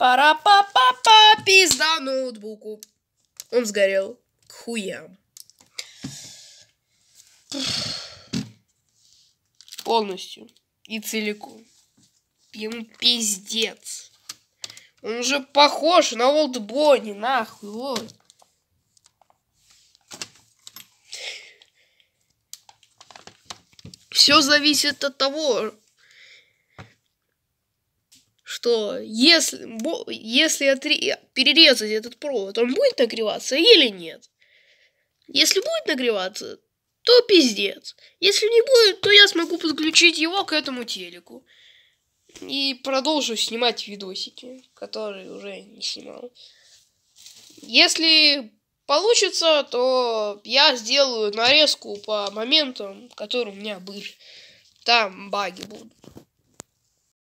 пара па па па пизда ноутбуку. Он сгорел к хуям. Полностью и целиком. Ему пиздец. Он уже похож на Олдбони, нахуй, вот. Все зависит от того, что если, если перерезать этот провод, он будет нагреваться или нет. Если будет нагреваться, то пиздец. Если не будет, то я смогу подключить его к этому телеку. И продолжу снимать видосики, которые уже не снимал. Если получится, то я сделаю нарезку по моментам, которые у меня были. Там баги будут.